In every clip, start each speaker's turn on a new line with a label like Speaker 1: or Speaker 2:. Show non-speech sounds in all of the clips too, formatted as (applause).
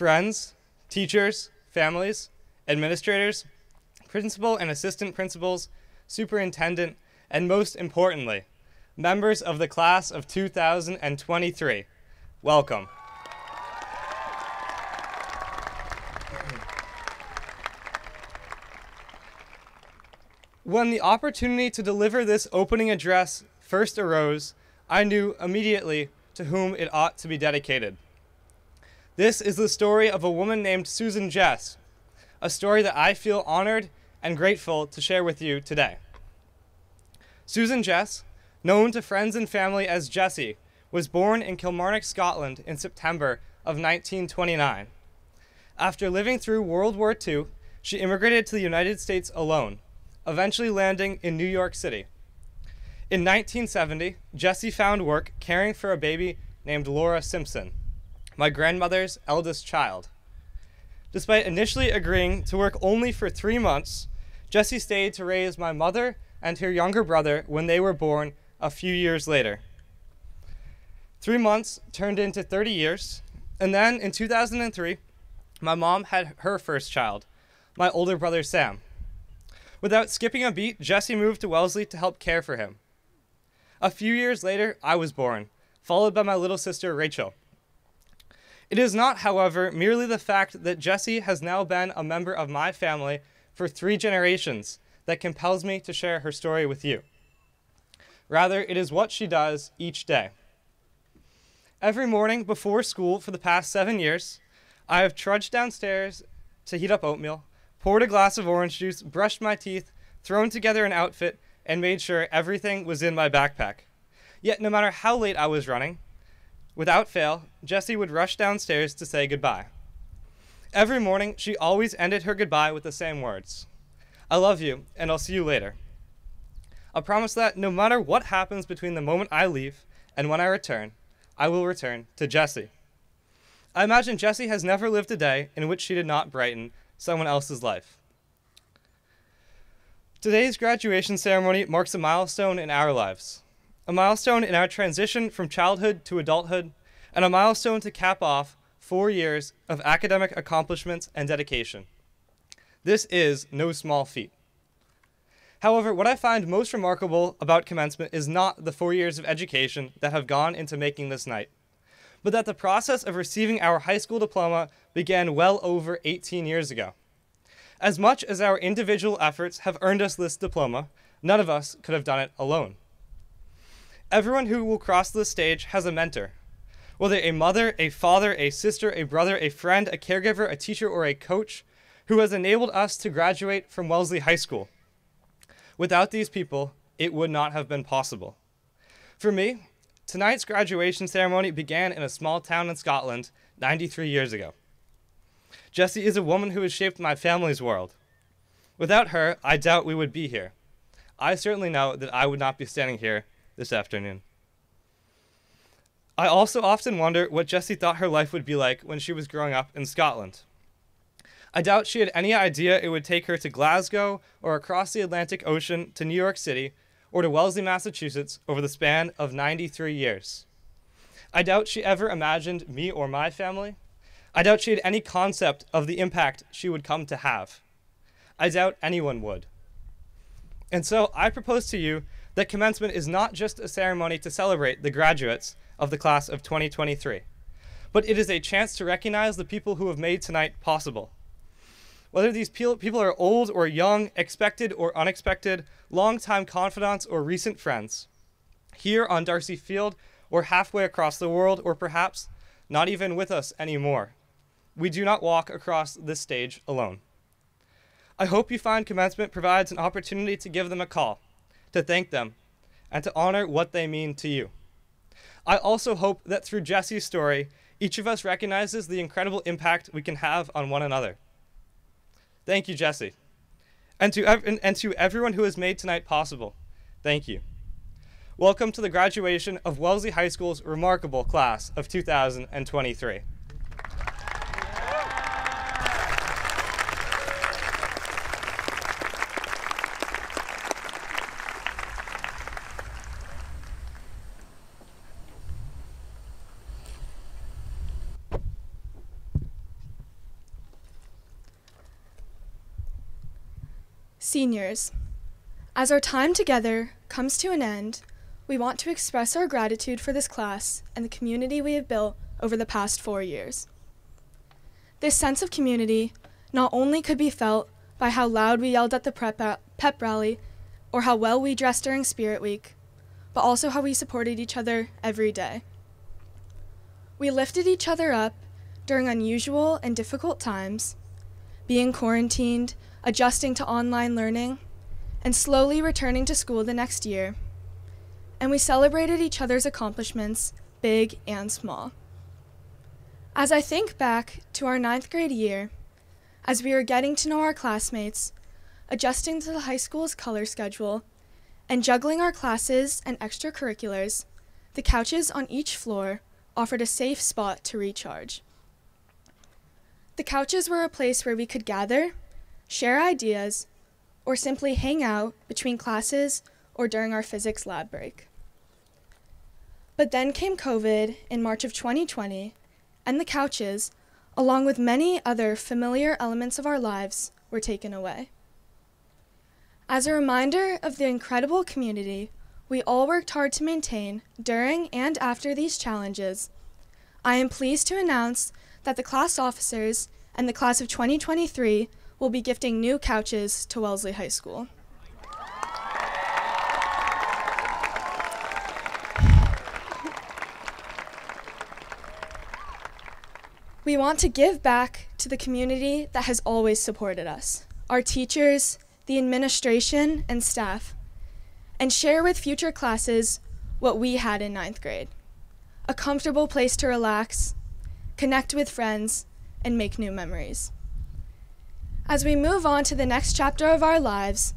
Speaker 1: friends, teachers, families, administrators, principal and assistant principals, superintendent, and most importantly, members of the class of 2023. Welcome. When the opportunity to deliver this opening address first arose, I knew immediately to whom it ought to be dedicated. This is the story of a woman named Susan Jess, a story that I feel honored and grateful to share with you today. Susan Jess, known to friends and family as Jessie, was born in Kilmarnock, Scotland in September of 1929. After living through World War II, she immigrated to the United States alone eventually landing in New York City. In 1970, Jessie found work caring for a baby named Laura Simpson, my grandmother's eldest child. Despite initially agreeing to work only for three months, Jessie stayed to raise my mother and her younger brother when they were born a few years later. Three months turned into 30 years, and then in 2003, my mom had her first child, my older brother Sam. Without skipping a beat, Jessie moved to Wellesley to help care for him. A few years later, I was born, followed by my little sister Rachel. It is not, however, merely the fact that Jessie has now been a member of my family for three generations that compels me to share her story with you. Rather, it is what she does each day. Every morning before school for the past seven years, I have trudged downstairs to heat up oatmeal, poured a glass of orange juice, brushed my teeth, thrown together an outfit, and made sure everything was in my backpack. Yet, no matter how late I was running, without fail, Jessie would rush downstairs to say goodbye. Every morning, she always ended her goodbye with the same words I love you, and I'll see you later. I promise that no matter what happens between the moment I leave and when I return, I will return to Jessie. I imagine Jessie has never lived a day in which she did not brighten someone else's life. Today's graduation ceremony marks a milestone in our lives, a milestone in our transition from childhood to adulthood, and a milestone to cap off four years of academic accomplishments and dedication. This is no small feat. However, what I find most remarkable about commencement is not the four years of education that have gone into making this night but that the process of receiving our high school diploma began well over 18 years ago. As much as our individual efforts have earned us this diploma, none of us could have done it alone. Everyone who will cross the stage has a mentor. Whether a mother, a father, a sister, a brother, a friend, a caregiver, a teacher, or a coach, who has enabled us to graduate from Wellesley High School. Without these people, it would not have been possible. For me, Tonight's graduation ceremony began in a small town in Scotland 93 years ago. Jessie is a woman who has shaped my family's world. Without her, I doubt we would be here. I certainly know that I would not be standing here this afternoon. I also often wonder what Jessie thought her life would be like when she was growing up in Scotland. I doubt she had any idea it would take her to Glasgow or across the Atlantic Ocean to New York City or to Wellesley, Massachusetts over the span of 93 years. I doubt she ever imagined me or my family. I doubt she had any concept of the impact she would come to have. I doubt anyone would. And so I propose to you that commencement is not just a ceremony to celebrate the graduates of the class of 2023, but it is a chance to recognize the people who have made tonight possible. Whether these people are old or young, expected or unexpected, longtime confidants or recent friends, here on Darcy Field or halfway across the world, or perhaps not even with us anymore, we do not walk across this stage alone. I hope you find commencement provides an opportunity to give them a call, to thank them, and to honor what they mean to you. I also hope that through Jessie's story, each of us recognizes the incredible impact we can have on one another. Thank you, Jesse. And to, ev- and to everyone who has made tonight possible, thank you. Welcome to the graduation of Wellesley High School's remarkable class of 2023.
Speaker 2: Seniors, as our time together comes to an end, we want to express our gratitude for this class and the community we have built over the past four years. This sense of community not only could be felt by how loud we yelled at the pep rally or how well we dressed during Spirit Week, but also how we supported each other every day. We lifted each other up during unusual and difficult times, being quarantined, adjusting to online learning, and slowly returning to school the next year. And we celebrated each other's accomplishments, big and small. As I think back to our ninth grade year, as we were getting to know our classmates, adjusting to the high school's color schedule, and juggling our classes and extracurriculars, the couches on each floor offered a safe spot to recharge. The couches were a place where we could gather, share ideas, or simply hang out between classes or during our physics lab break. But then came COVID in March of 2020, and the couches, along with many other familiar elements of our lives, were taken away. As a reminder of the incredible community we all worked hard to maintain during and after these challenges, I am pleased to announce that the class officers and the class of 2023 will be gifting new couches to Wellesley High School. We want to give back to the community that has always supported us, our teachers, the administration, and staff, and share with future classes what we had in ninth grade a comfortable place to relax, connect with friends, and make new memories. As we move on to the next chapter of our lives,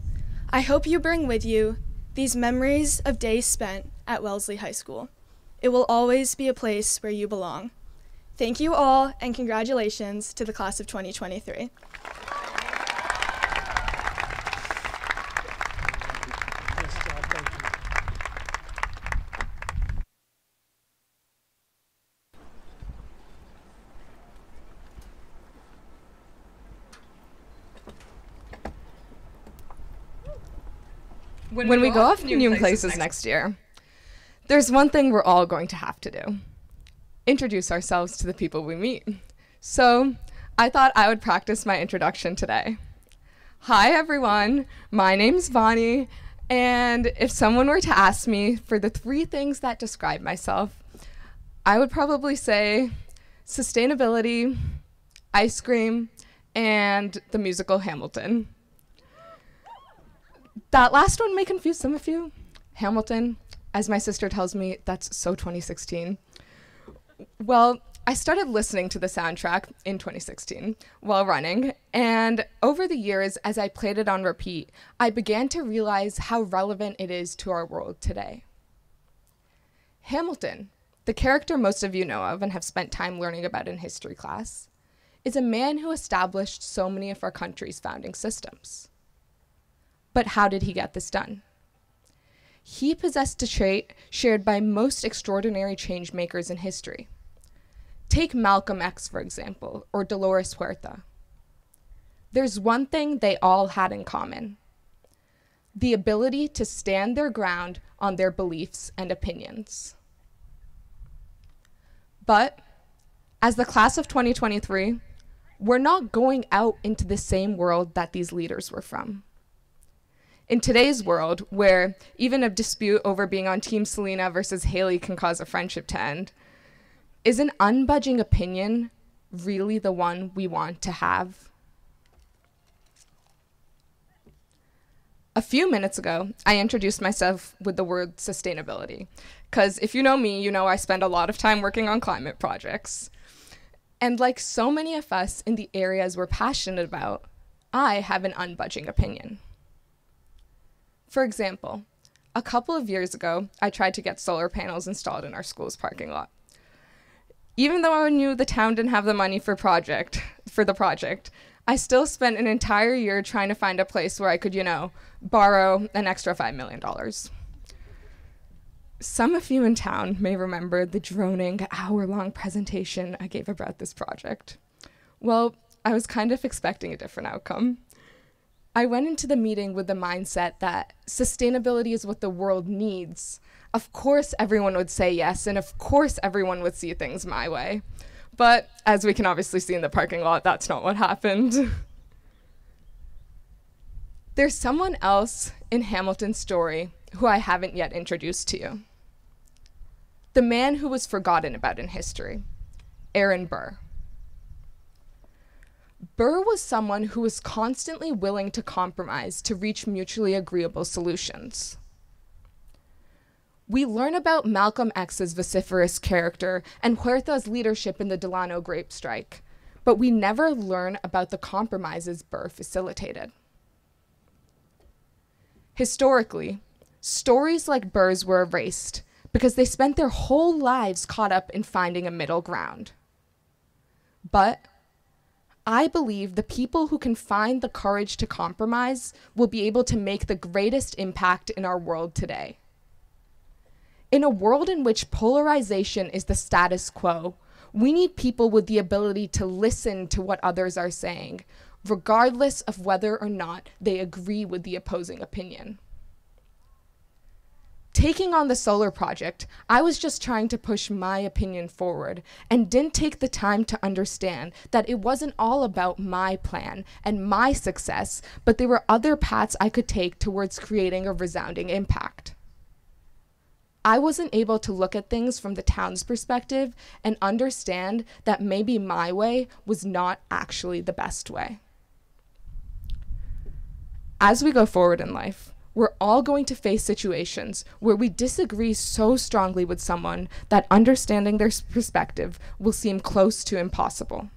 Speaker 2: I hope you bring with you these memories of days spent at Wellesley High School. It will always be a place where you belong. Thank you all, and congratulations to the class of 2023.
Speaker 3: When, when we, go, off to new, new places, places next year, there's one thing we're all going to have to do introduce ourselves to the people we meet. So I thought I would practice my introduction today. Hi, everyone. My name's Vani. And if someone were to ask me for the three things that describe myself, I would probably say sustainability, ice cream, and the musical Hamilton. That last one may confuse some of you. Hamilton, as my sister tells me, that's so 2016. Well, I started listening to the soundtrack in 2016 while running, and over the years, as I played it on repeat, I began to realize how relevant it is to our world today. Hamilton, the character most of you know of and have spent time learning about in history class, is a man who established so many of our country's founding systems. But how did he get this done? He possessed a trait shared by most extraordinary change makers in history. Take Malcolm X, for example, or Dolores Huerta. There's one thing they all had in common the ability to stand their ground on their beliefs and opinions. But as the class of 2023, we're not going out into the same world that these leaders were from in today's world, where even a dispute over being on Team Selena versus Hailey can cause a friendship to end, is an unbudging opinion really the one we want to have? A few minutes ago, I introduced myself with the word sustainability. Because if you know me, you know I spend a lot of time working on climate projects. And like so many of us in the areas we're passionate about, I have an unbudging opinion. For example, a couple of years ago, I tried to get solar panels installed in our school's parking lot. Even though I knew the town didn't have the money for project for the project, I still spent an entire year trying to find a place where I could, you know, borrow an extra $5 million. Some of you in town may remember the droning hour long presentation I gave about this project. Well, I was kind of expecting a different outcome. I went into the meeting with the mindset that sustainability is what the world needs. Of course, everyone would say yes, and of course, everyone would see things my way. But as we can obviously see in the parking lot, that's not what happened. (laughs) There's someone else in Hamilton's story who I haven't yet introduced to you. The man who was forgotten about in history, Aaron Burr. Burr was someone who was constantly willing to compromise to reach mutually agreeable solutions. We learn about Malcolm X's vociferous character and Huerta's leadership in the Delano grape strike, but we never learn about the compromises Burr facilitated. Historically, stories like Burr's were erased because they spent their whole lives caught up in finding a middle ground. But I believe the people who can find the courage to compromise will be able to make the greatest impact in our world today. In a world in which polarization is the status quo, we need people with the ability to listen to what others are saying, regardless of whether or not they agree with the opposing opinion. Taking on the solar project, I was just trying to push my opinion forward and didn't take the time to understand that it wasn't all about my plan and my success, but there were other paths I could take towards creating a resounding impact. I wasn't able to look at things from the town's perspective and understand that maybe my way was not actually the best way. As we go forward in life, we're all going to face situations where we disagree so strongly with someone that understanding their perspective will seem close to impossible.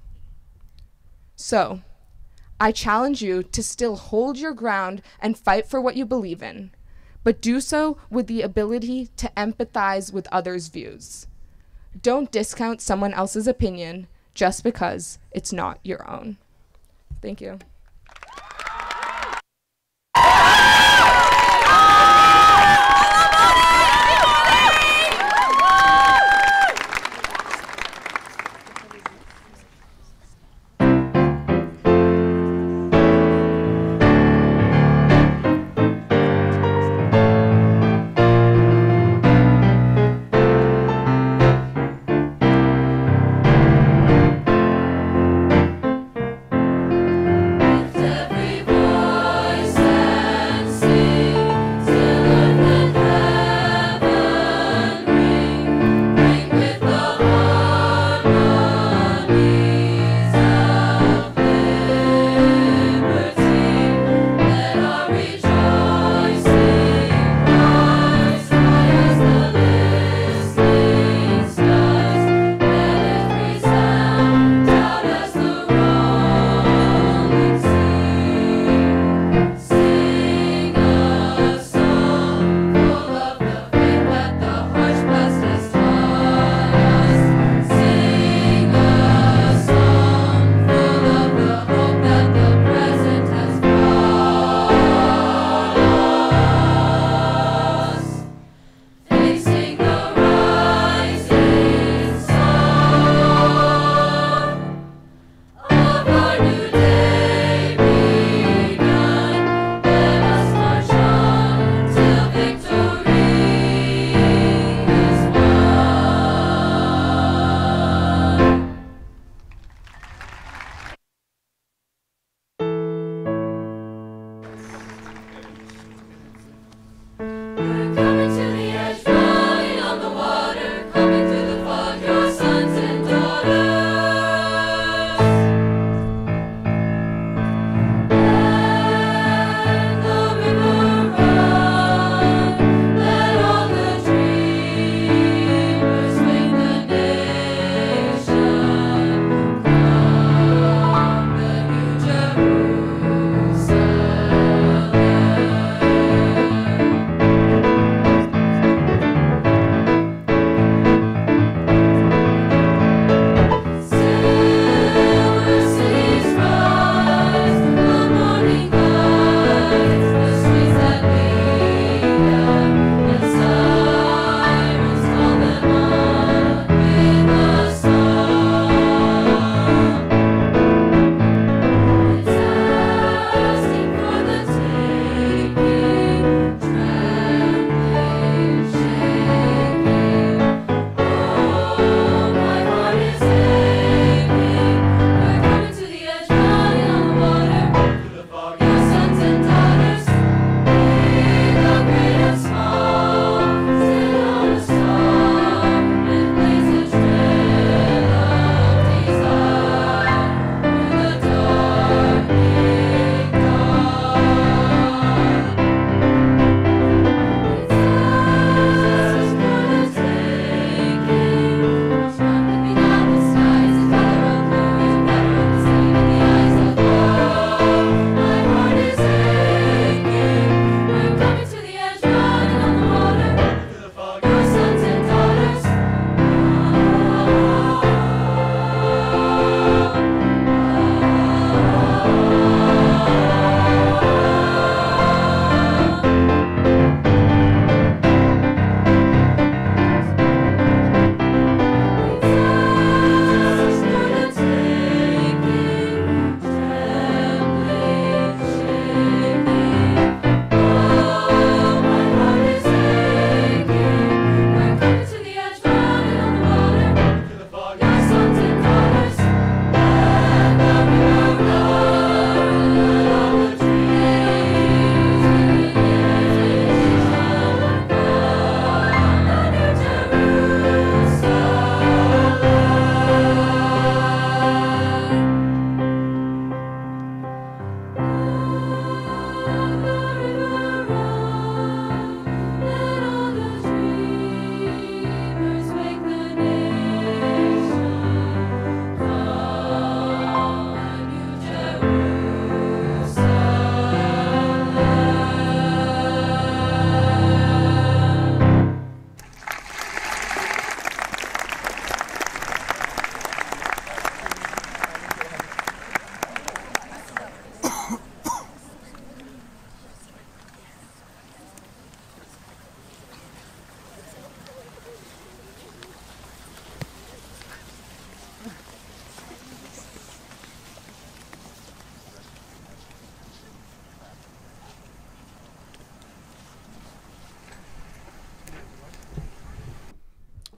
Speaker 3: So, I challenge you to still hold your ground and fight for what you believe in, but do so with the ability to empathize with others' views. Don't discount someone else's opinion just because it's not your own. Thank you.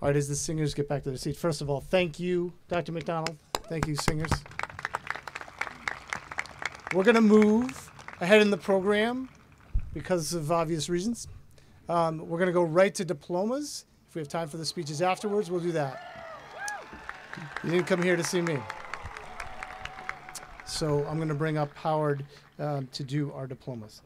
Speaker 4: All right, as the singers get back to their seats, first of all, thank you, Dr. McDonald. Thank you, singers. We're going to move ahead in the program because of obvious reasons. Um, we're going to go right to diplomas. If we have time for the speeches afterwards, we'll do that. You didn't come here to see me. So I'm going to bring up Howard um, to do our diplomas.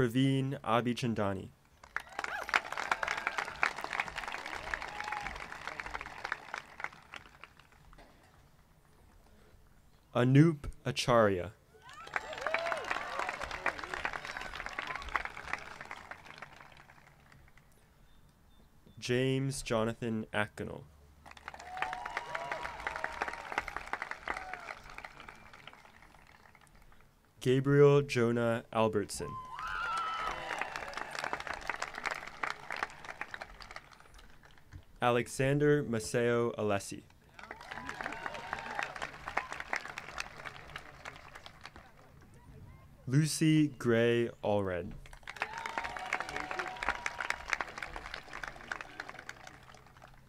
Speaker 5: Praveen Abhichandani. Anoop Acharya. James Jonathan Akinel. Gabriel Jonah Albertson. Alexander Maceo Alessi. Lucy Gray Allred.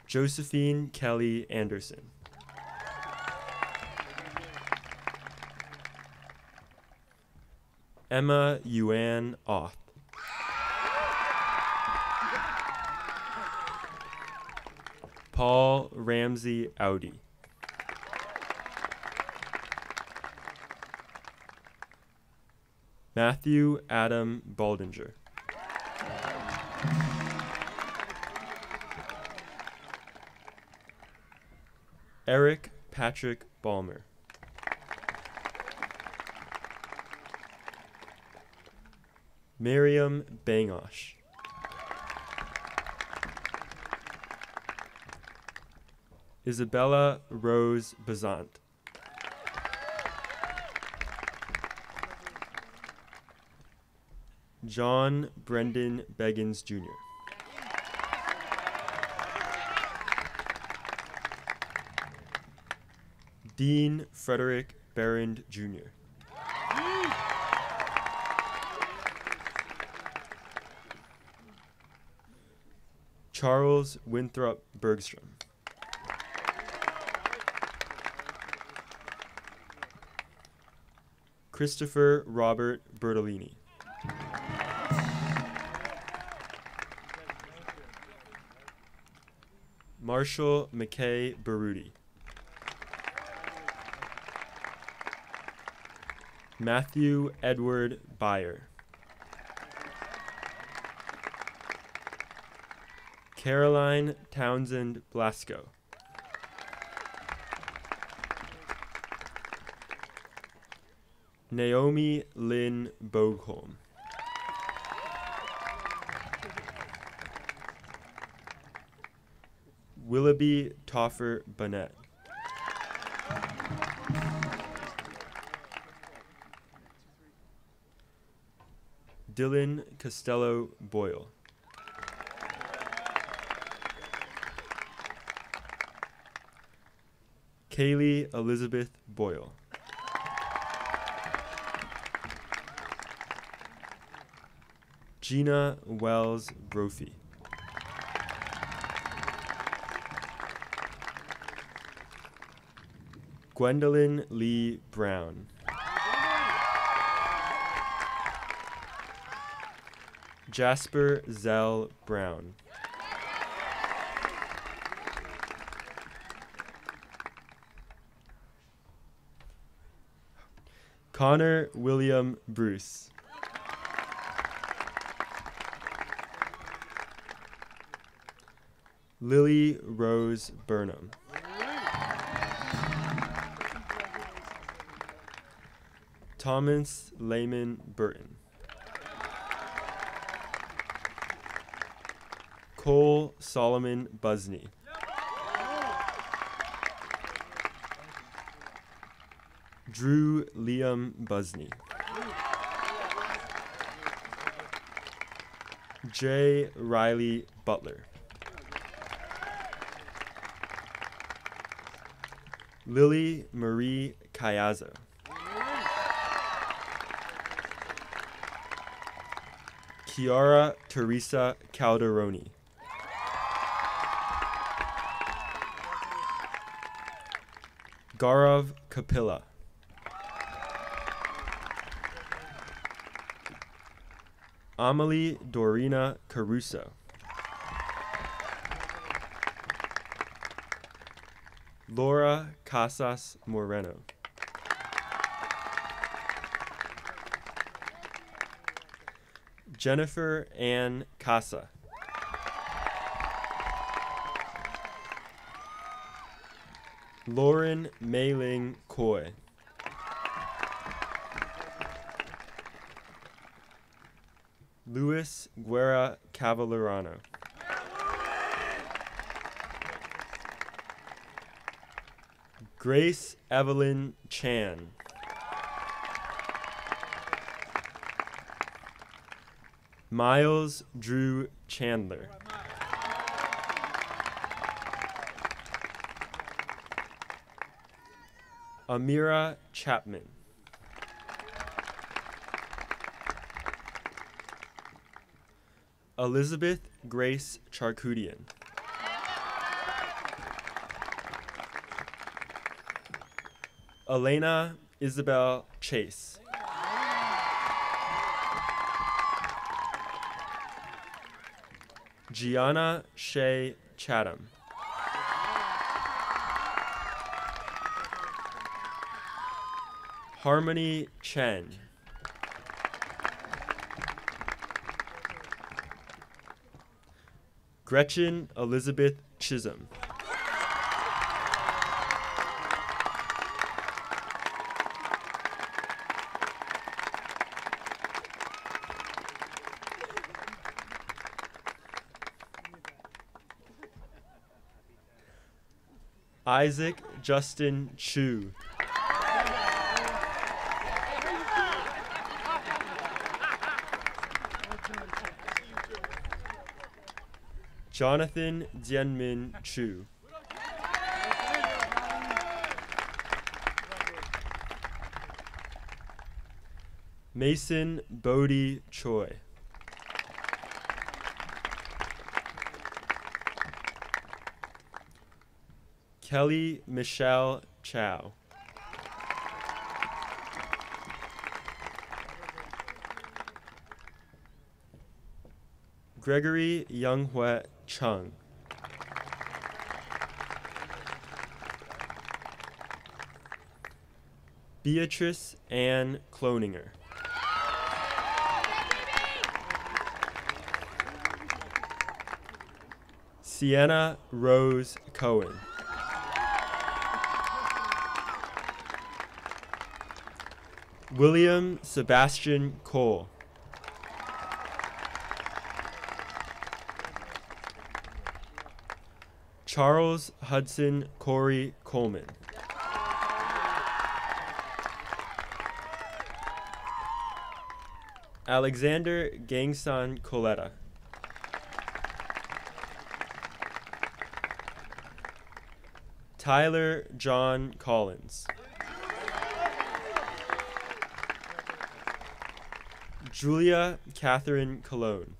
Speaker 5: Josephine Kelly Anderson. Emma Yuan Oth. Paul Ramsey Audi. Matthew Adam Baldinger. Eric Patrick Balmer. Miriam Bangosh. Isabella Rose Bazant. John Brendan Beggins Jr. Dean Frederick Berend Jr. Charles Winthrop Bergstrom. Christopher Robert Bertolini. Marshall McKay Baruti. Matthew Edward Byer. Caroline Townsend Blasco. Naomi Lynn Bogholm. Willoughby Toffer Burnett. Dylan Costello Boyle. Kaylee Elizabeth Boyle. Gina Wells Brophy. Gwendolyn Lee Brown. Jasper Zell Brown. Connor William Bruce. Lily Rose Burnham. Thomas Lehman Burton. Cole Solomon Busney. Drew Liam Busney. J. Riley Butler. Lily Marie Cayazo. Kiara Teresa Calderoni. Gaurav Kapila. Amelie Dorina Caruso. Laura Casas Moreno. Jennifer Ann Casa. Lauren Mei-Ling Coy. Luis Guerra Cavalerano. Grace Evelyn Chan. Miles Drew Chandler. Amira Chapman. Elizabeth Grace Charcudian. Elena Isabel Chase. Gianna Shea Chatham. Harmony Chen. Gretchen Elizabeth Chisholm. Isaac Justin Chu. Jonathan Jianmin Chu. Mason Bodie Choi. Kelly Michelle Chow. Gregory Younghue Chung. Beatrice Ann Cloninger. Sienna Rose Cohen. William Sebastian Cole. Charles Hudson Corey Coleman. Alexander Gangsan Coletta. Tyler John Collins. Julia Catherine Cologne.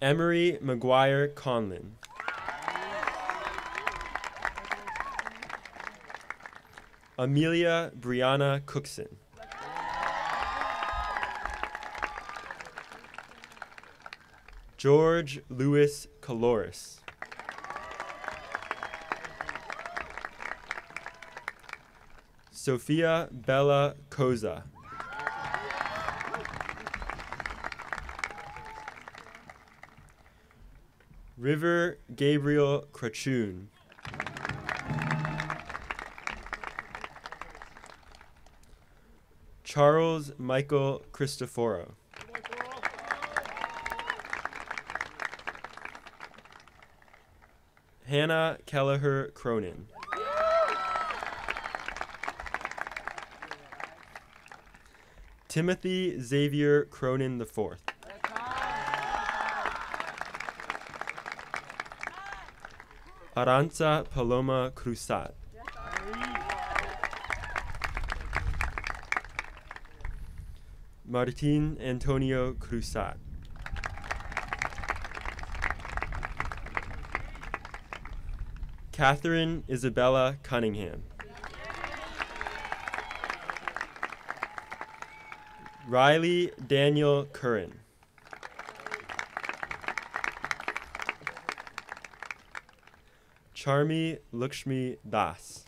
Speaker 5: Emery McGuire Conlin. Amelia Brianna Cookson. George Lewis Coloris. Sophia Bella Koza. River Gabriel Krachun. Charles Michael Cristoforo. Hannah Kelleher Cronin. Timothy Xavier Cronin IV. Aranza Paloma Cruzat. Martin Antonio Cruzat. Catherine Isabella Cunningham. Riley Daniel Curran. Charmi Lakshmi Das.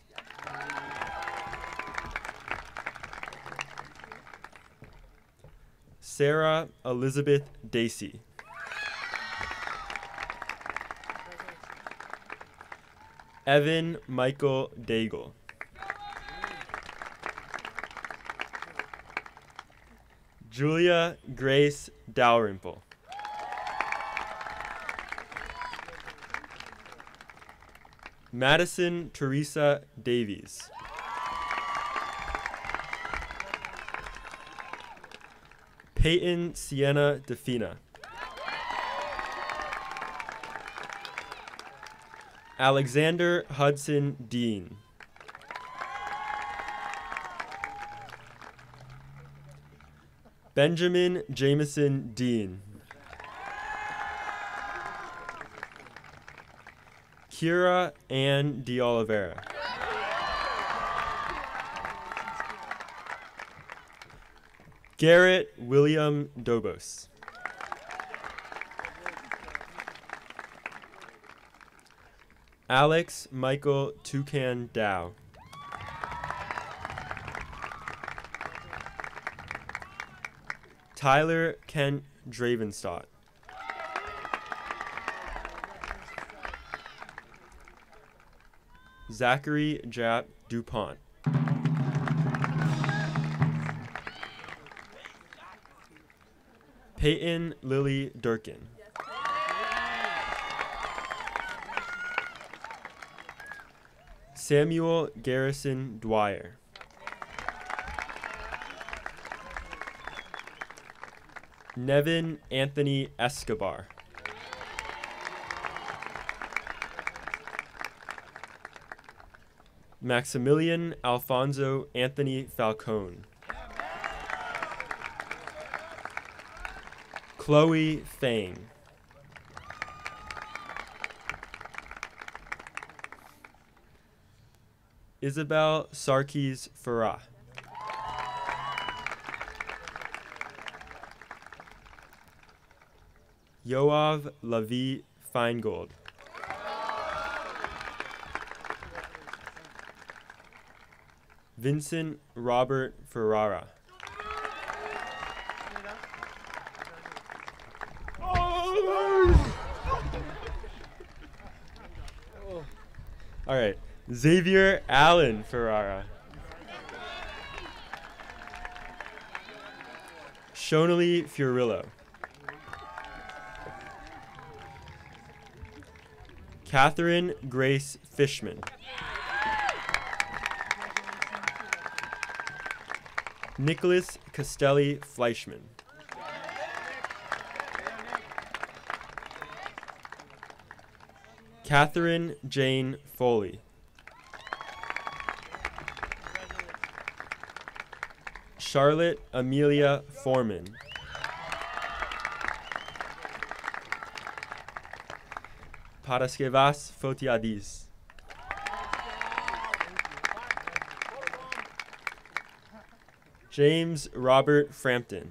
Speaker 5: Sarah Elizabeth Dacey. Evan Michael Daigle. Julia Grace Dalrymple. Madison Teresa Davies. Peyton Sienna Defina. Alexander Hudson Dean. Benjamin Jameson Dean. Kira Ann De Oliveira. Garrett William Dobos. Alex Michael Toucan Dow. Tyler Kent Dravenstadt. Zachary Jap DuPont. Peyton Lily Durkin. Samuel Garrison Dwyer. Nevin Anthony Escobar. Maximilian Alfonso Anthony Falcone. Chloe Fang. Isabel Sarkis Farah. Yoav Lavi Feingold. Vincent Robert Ferrara. All right, Xavier Allen Ferrara. Shonali Fiorillo. Catherine Grace Fishman. Nicholas Castelli Fleischman. Catherine Jane Foley. Charlotte Amelia Foreman. para Fotiadis. James Robert Frampton.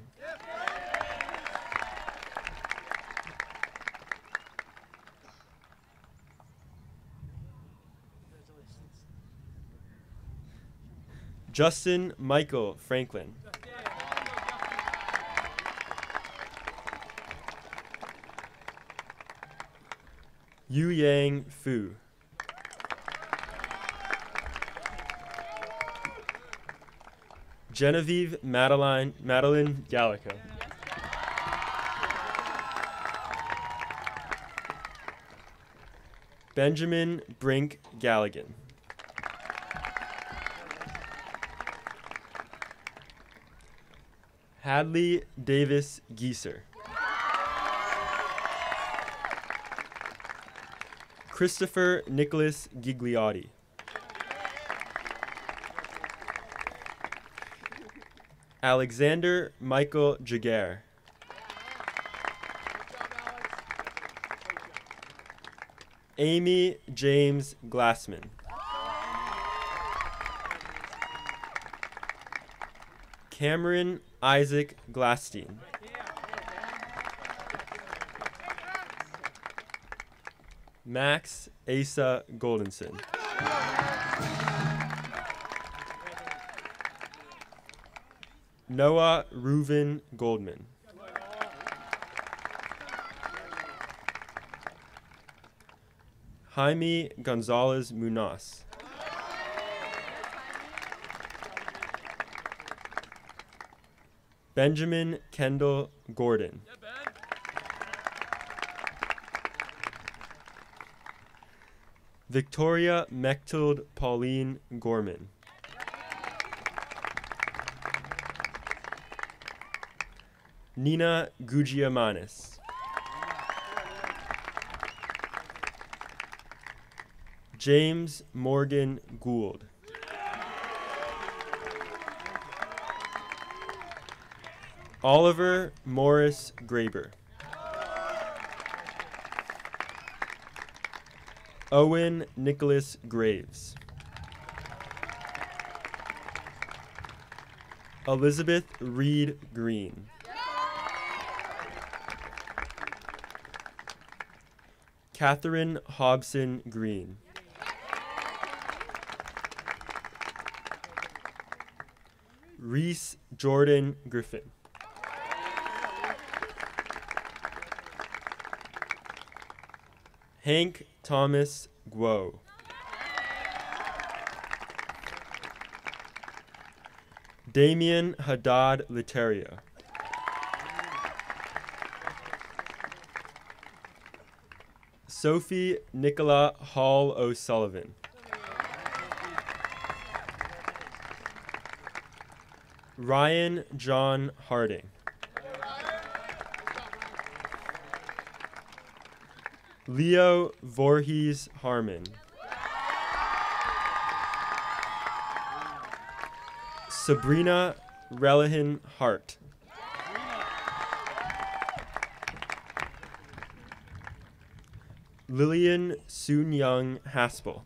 Speaker 5: Justin Michael Franklin. Yu Yang Fu. Genevieve Madeline Madeline Gallico. Benjamin Brink Galligan. Hadley Davis Gieser. Christopher Nicholas Gigliotti. Alexander Michael Jaguar. Amy James Glassman. Cameron Isaac Glasstein. Max Asa Goldenson. Noah Reuven Goldman. Jaime Gonzalez Munoz. Benjamin Kendall Gordon. Victoria Mechtild Pauline Gorman. Nina Gugiamanis. James Morgan Gould. Oliver Morris Graber. Owen Nicholas Graves. Elizabeth Reed Green. Catherine Hobson Green. Reese Jordan Griffin. Hank Thomas Guo. Damian Haddad Literia. Sophie Nicola Hall O'Sullivan. Ryan John Harding. Leo Voorhees Harmon. Sabrina Relihan Hart. Lillian Soon Young Haspel.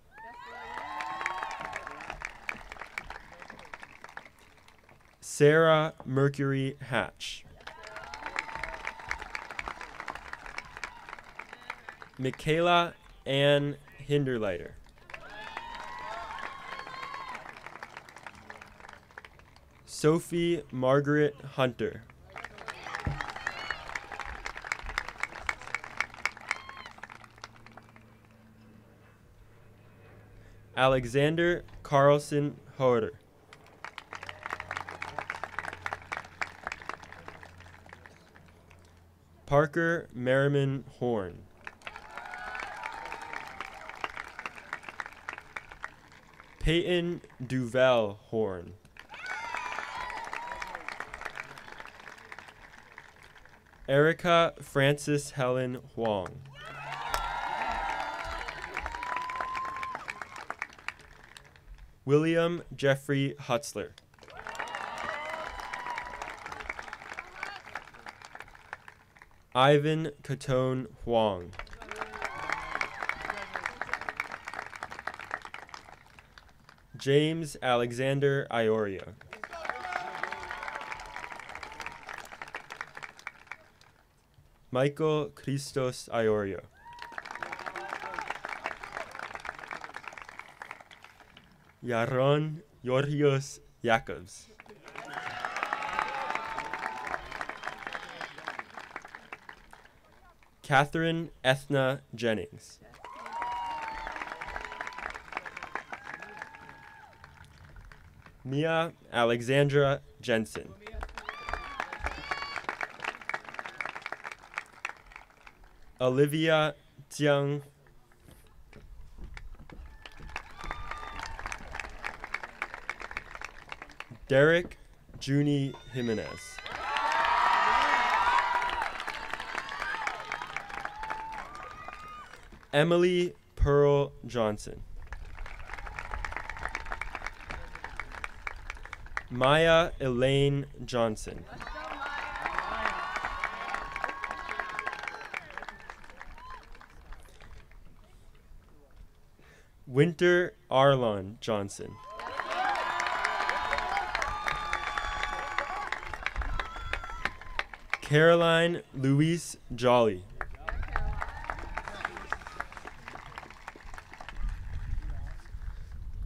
Speaker 5: Sarah Mercury Hatch. Michaela Ann Hinderleiter. Sophie Margaret Hunter. Alexander Carlson Hoder. Parker Merriman Horn. Peyton Duval Horn. Erica Francis Helen Huang. William Jeffrey Hutzler. Ivan Catone Huang. James Alexander Ioria. Michael Christos Iorio. Yaron Yorios Jacobs. Catherine Ethna Jennings. Mia Alexandra Jensen. Olivia Jiang. Derek Junie Jimenez. Emily Pearl Johnson. Maya Elaine Johnson. Winter Arlon Johnson. Caroline Louise Jolly.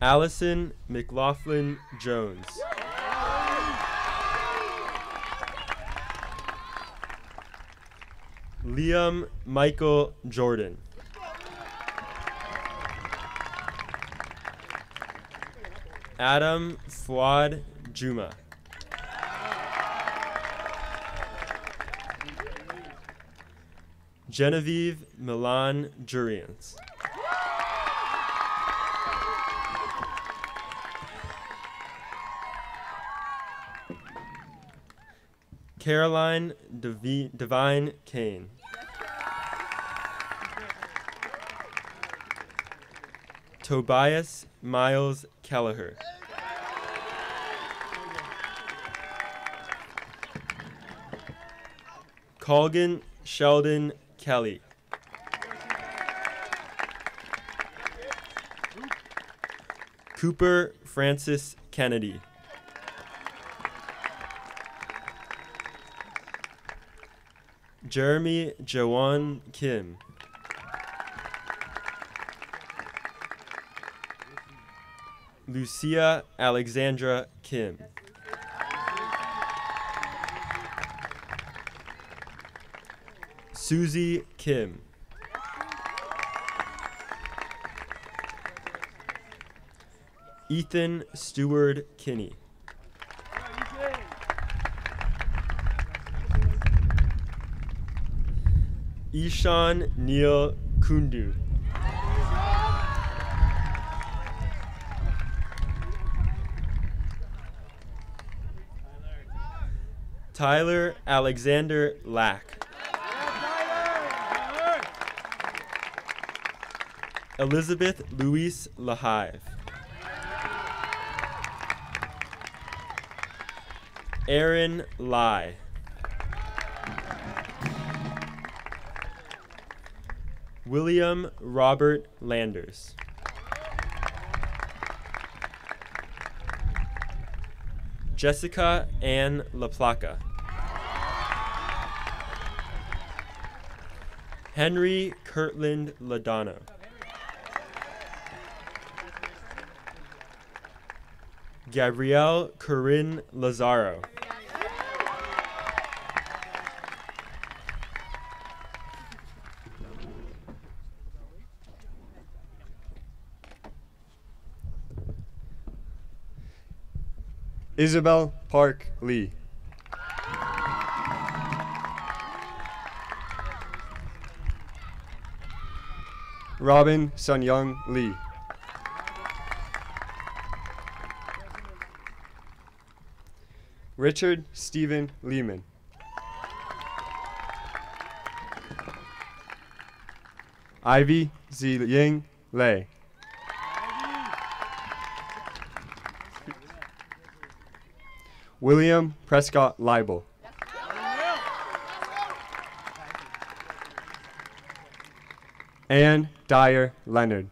Speaker 5: Allison McLaughlin Jones. Liam Michael Jordan. Adam Fuad Juma. Genevieve Milan Jurians. Caroline Devi- Divine Kane. Tobias Miles Kelleher. Colgan Sheldon Kelly. Cooper Francis Kennedy. Jeremy Jawan Kim. Lucia Alexandra Kim. Susie Kim. Ethan Stewart Kinney. Ishan Neil Kundu. Tyler Alexander Lack. Elizabeth Louise Lahive. Aaron Lai. William Robert Landers. Jessica Ann LaPlaca. Henry Kirtland Ladonna. Gabrielle Corinne Lazaro.
Speaker 6: Isabel Park Lee. Robin Sunyoung Lee. Richard Stephen Lehman. Ivy Ziying Lei. William Prescott Leibel. Ann Dyer Leonard.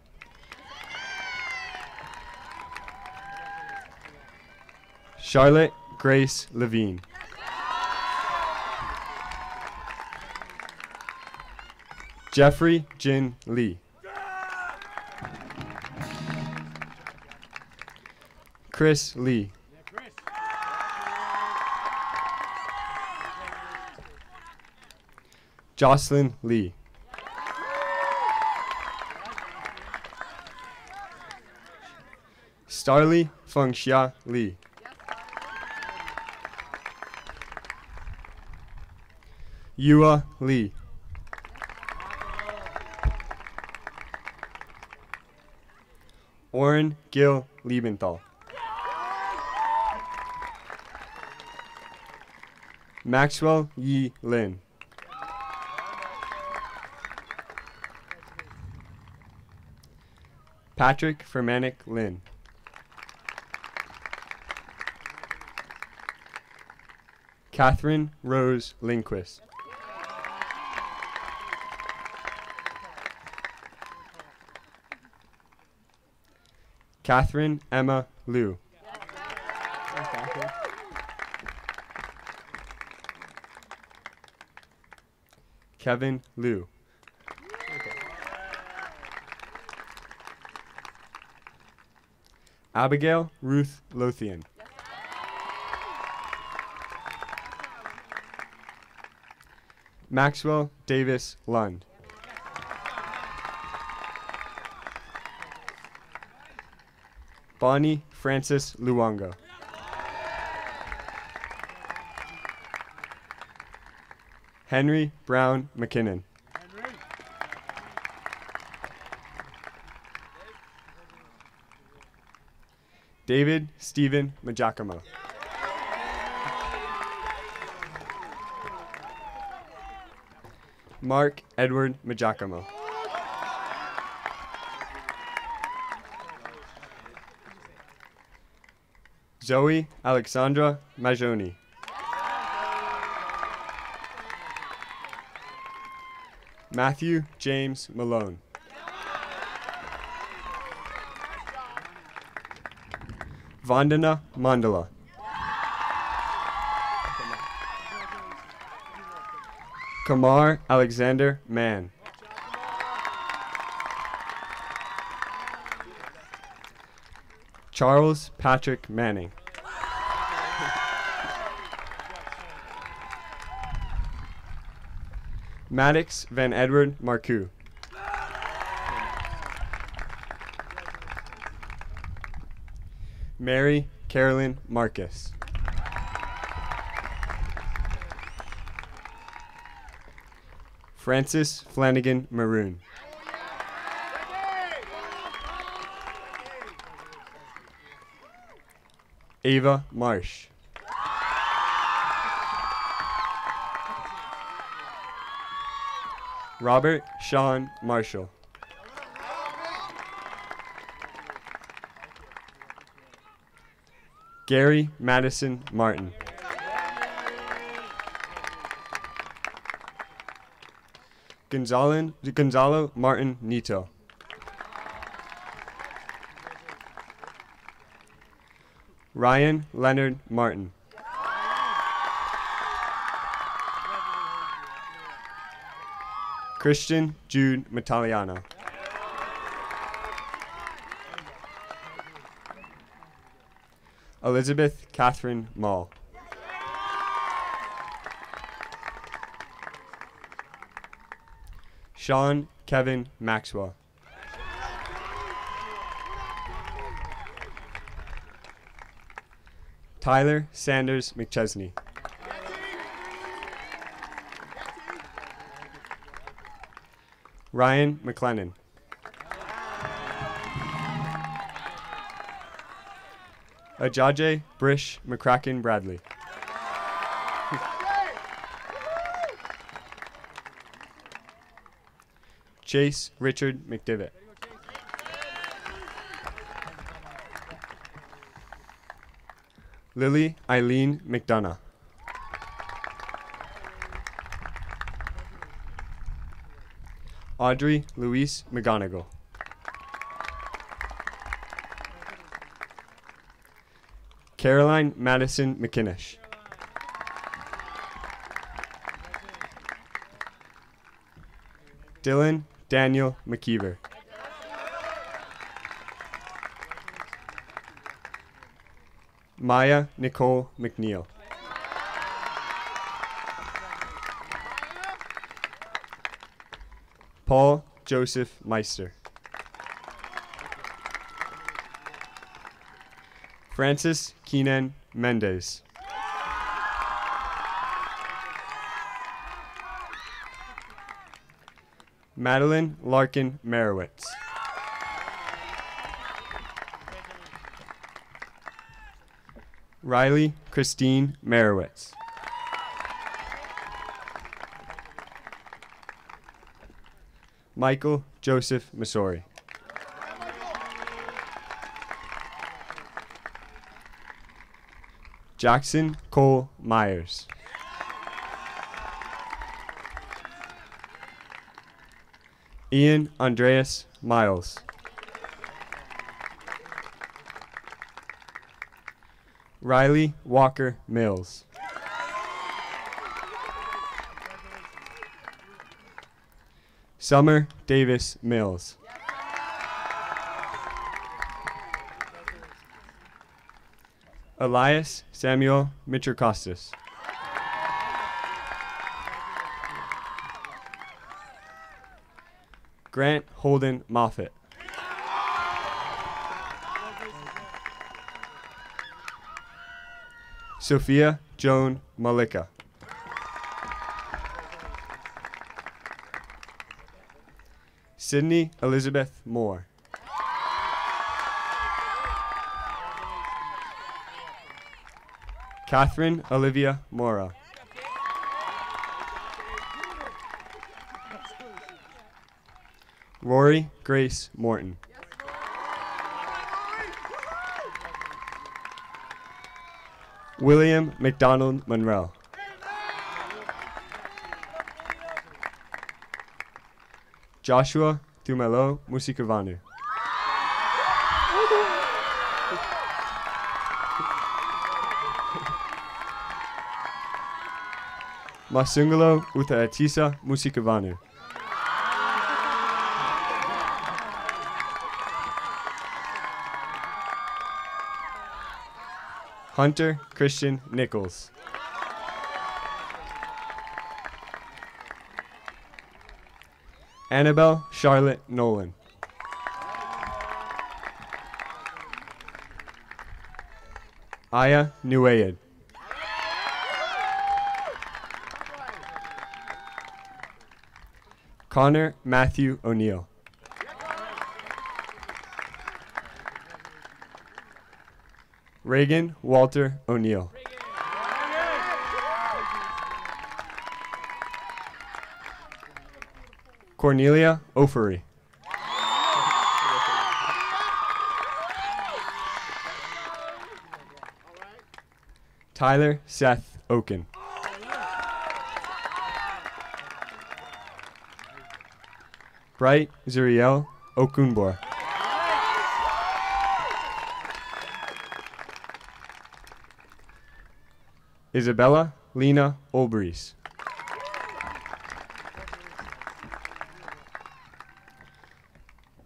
Speaker 6: Charlotte Grace Levine. Jeffrey Jin Lee. Chris Lee. Jocelyn Lee. Starly Fengxia Li. Yua Li. Oren Gil Liebenthal. Maxwell Yi Lin. Patrick Fermanic Lin. Catherine Rose Lindquist. Catherine Emma Liu. Kevin Liu. Abigail Ruth Lothian. Maxwell Davis Lund. Bonnie Francis Luongo. Henry Brown McKinnon. David Stephen Majakamo. Mark Edward Majakamo. Zoe Alexandra Majoni. Matthew James Malone. Vandana Mandala. Kamar Alexander Mann. Charles Patrick Manning. Maddox Van Edward Marcoux. Mary Carolyn Marcus. Francis Flanagan Maroon. Ava Marsh. Robert Sean Marshall. Gary Madison Martin. Gonzalo, Gonzalo Martin Nito. Ryan Leonard Martin. Christian Jude Metaliano. Elizabeth Catherine Mall. Sean Kevin Maxwell. Tyler Sanders McChesney. Ryan McLennan. Ajaje Brish McCracken Bradley. Chase Richard McDivitt. Lily Eileen McDonough. Audrey Louise McGonigal. Caroline Madison McKinnish. Dylan Daniel McKeever. Maya Nicole McNeil. Paul Joseph Meister. Francis Keenan Mendez. Madeline Larkin Merowitz. Riley Christine Merowitz. Michael Joseph Masori. Jackson Cole Myers. Ian Andreas Miles. Riley Walker Mills. Summer Davis Mills. Elias Samuel Mitrokostas. Grant Holden Moffett. Sophia Joan Malika. Sydney Elizabeth Moore. Catherine Olivia Mora. Rory Grace Morton. William McDonald Monroe. Joshua Thumelo Musikavanu. Masungalo Utaatisa Musikavanu. Hunter Christian Nichols. Annabelle Charlotte Nolan. Aya Nuayed. Connor Matthew O'Neill. Reagan Walter O'Neill. Cornelia Ofery. Tyler Seth Oken. Bright Zuriel Okunbor. Isabella Lena Olbries.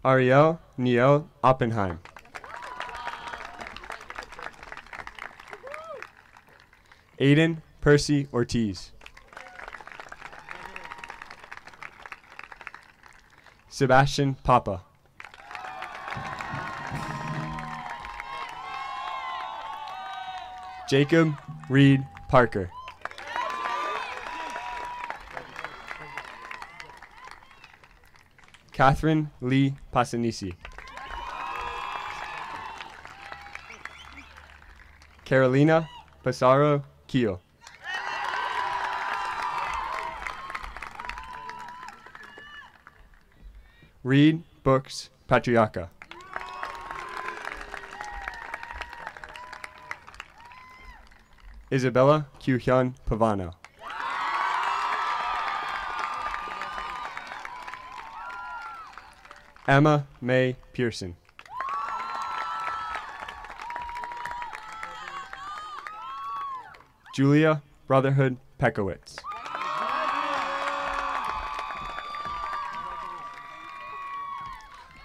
Speaker 6: Ariel Niel Oppenheim. Aiden Percy Ortiz. Sebastian Papa. Jacob Reed Parker. Catherine Lee Pasanisi. Carolina Pasaro Kio. Read Books Patriarcha. Isabella Kyuhyun Pavano. Emma May Pearson. Julia Brotherhood Pekowitz.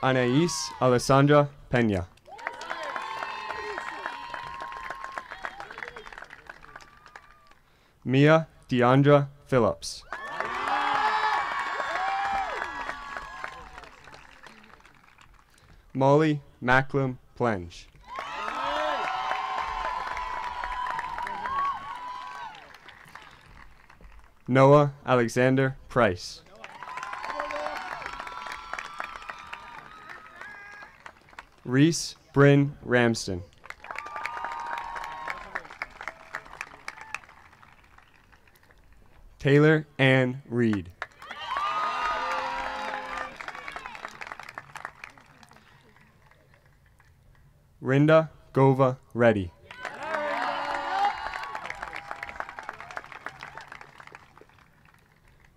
Speaker 6: Anais Alessandra Pena. Mia Deandra Phillips. Molly Macklem Plenge. Noah Alexander Price. Reese Bryn Ramston. Taylor Ann Reed. Rinda Gova Reddy.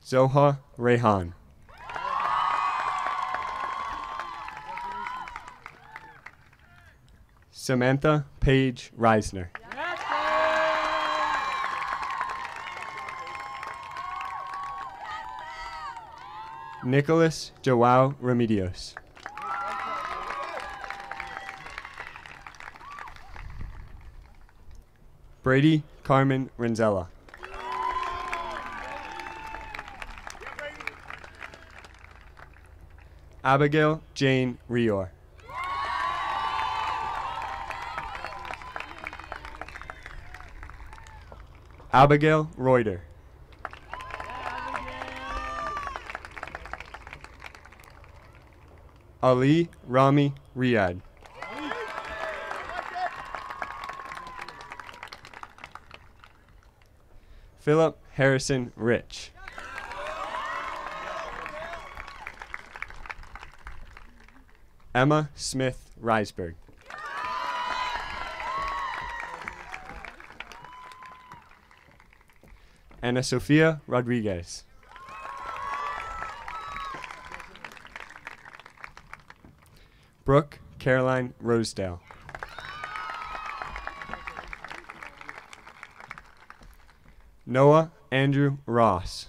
Speaker 6: Zoha Rehan. Samantha Paige Reisner. Nicholas Joao Remedios. Brady Carmen Renzella. Abigail Jane Rior. Abigail Reuter. Ali Rami Riyad. Philip Harrison Rich. Emma Smith Reisberg. Anna Sofia Rodriguez. Brooke Caroline Rosedale. Noah Andrew Ross.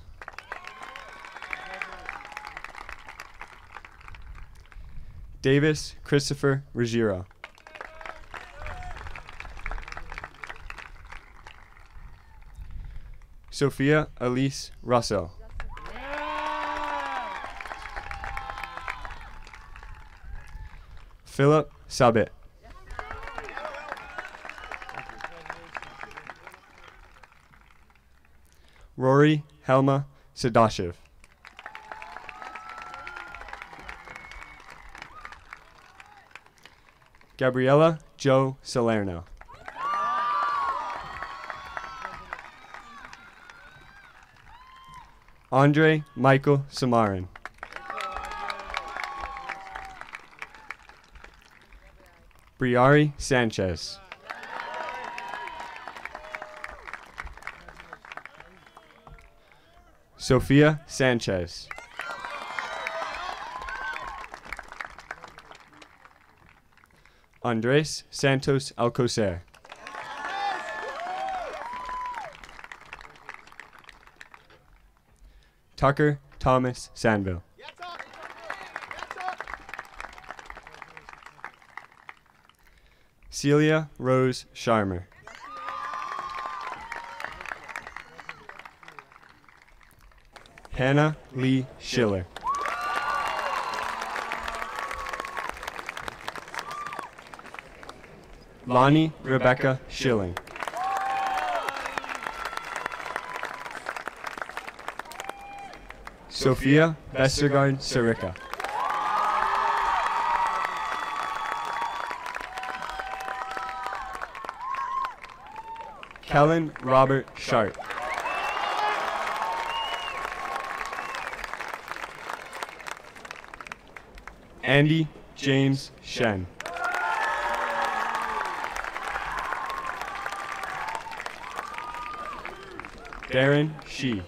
Speaker 6: Davis Christopher Ruggiero. Sophia Elise Russell. Philip Sabit. Rory Helma Sadashev. Gabriella Joe Salerno. Andre Michael Samarin. Briari Sanchez. Sofia Sanchez. Andres Santos Alcocer. Tucker Thomas Sandville. Celia Rose Sharmer. Hannah Lee Schiller. Lonnie Rebecca Schilling. Sophia Vestergaard Sarika. Kellen Robert Sharp. Andy James Shen. Darren Shee.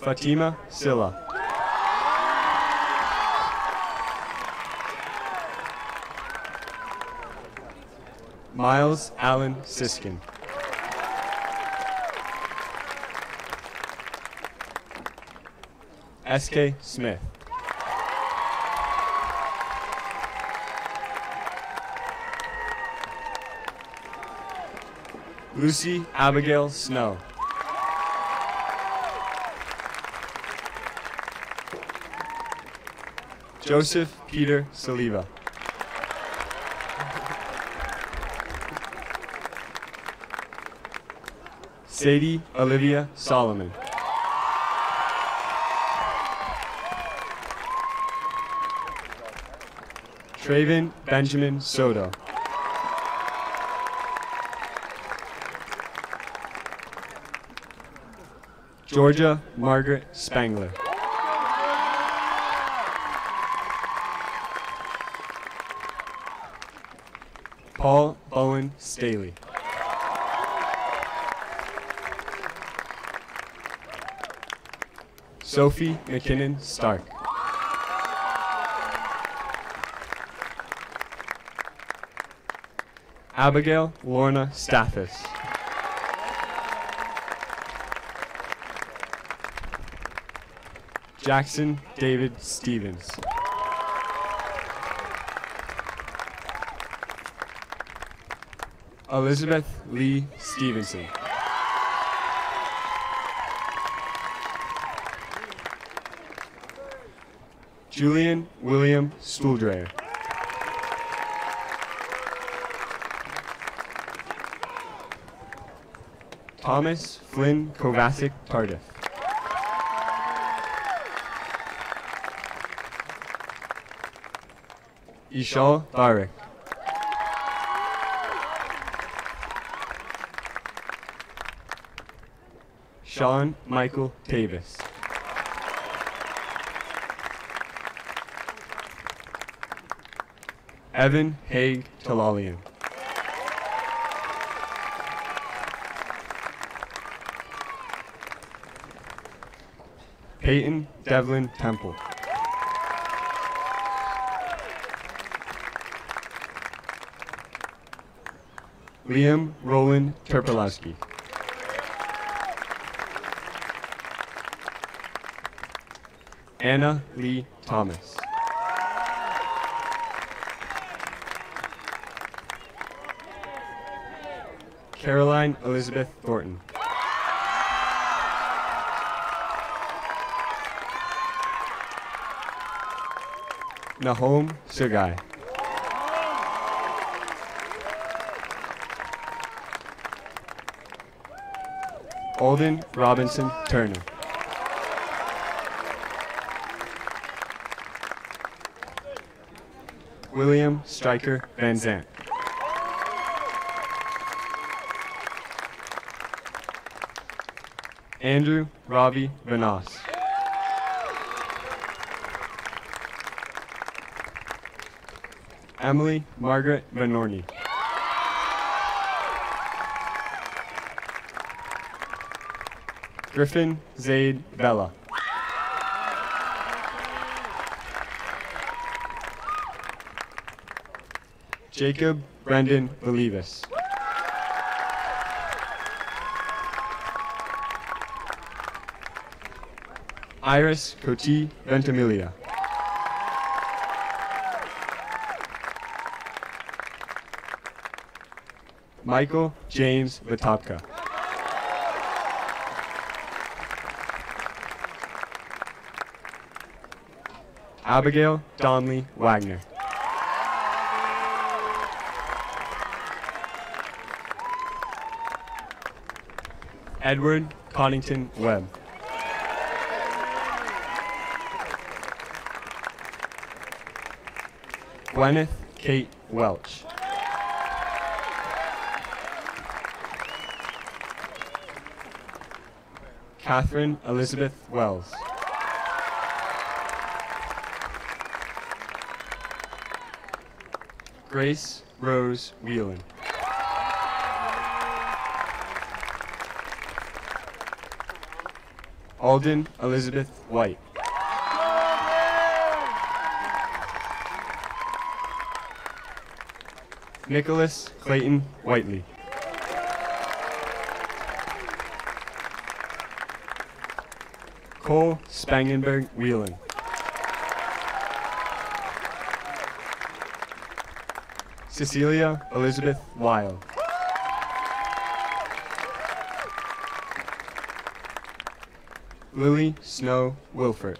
Speaker 6: Fatima Silla. Miles Allen Siskin. S.K. Smith. Lucy Abigail Snow. Joseph Peter Saliva. Sadie Olivia Solomon. Traven Benjamin Soto. Georgia Margaret Spangler. Paul Bowen Staley. Sophie McKinnon Stark. Abigail Lorna Stathis. Jackson David Stevens. Elizabeth Lee Stevenson. Julian William Stuhldrayer. Thomas Flynn Kovacic Tardif. Ishal Barak. Sean Michael Tavis. Evan Haig Talalian. Peyton Devlin Temple. Liam Roland Terpolowski. Anna Lee Thomas. Caroline Elizabeth Thornton. Nahom Sugai. Alden Robinson Turner. William Stryker Van Zant. Andrew Ravi Vanas. Emily Margaret Vanorni. Griffin Zaid Bella. Jacob Brendan Believis. Iris Coty Ventimiglia. Michael James Vitopka. Abigail Donley Wagner. Edward Coddington Webb. Gwyneth Kate Welch. Catherine Elizabeth Wells. Grace Rose Whelan. Alden Elizabeth White. Nicholas Clayton Whiteley. Cole Spangenberg Whelan. Cecilia Elizabeth Weil. Lily Snow Wilford.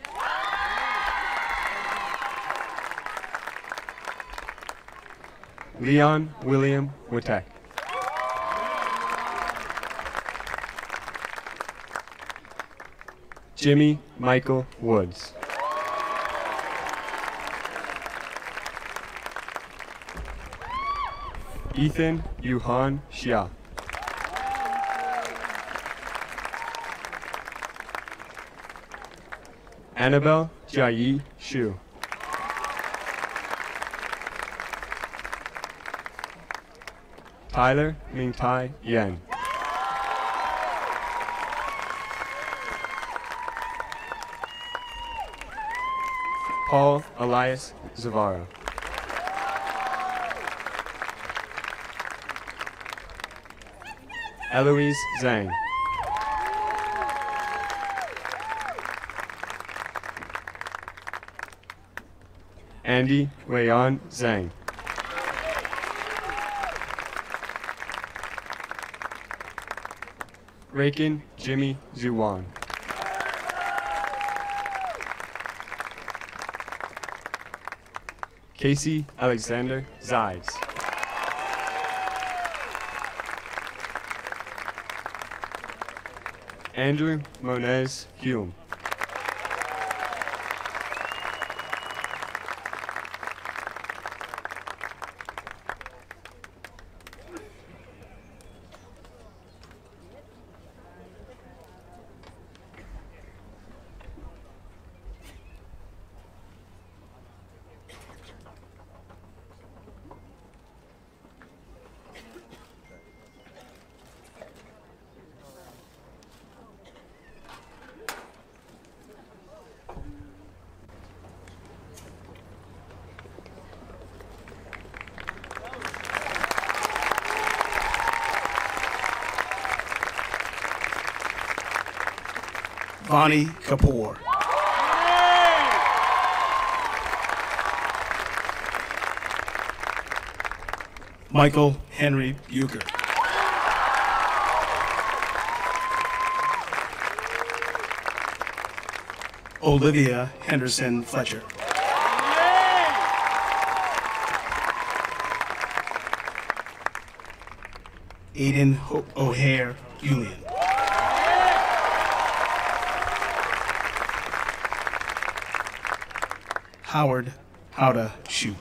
Speaker 6: Leon William Witek. Jimmy Michael Woods. Ethan Yuhan Xia. Annabelle Jiayi Xu. Tyler Mingtai Yen. Paul Elias Zavara. Eloise Zhang. Andy Weian Zhang. Rakin Jimmy Zuwan. Casey Alexander Zides. Andrew Moniz Hume.
Speaker 7: Vani Kapoor. Michael Henry Bucher. Olivia Henderson Fletcher. Aiden O'Hare Julian. Howard Howda Shoot.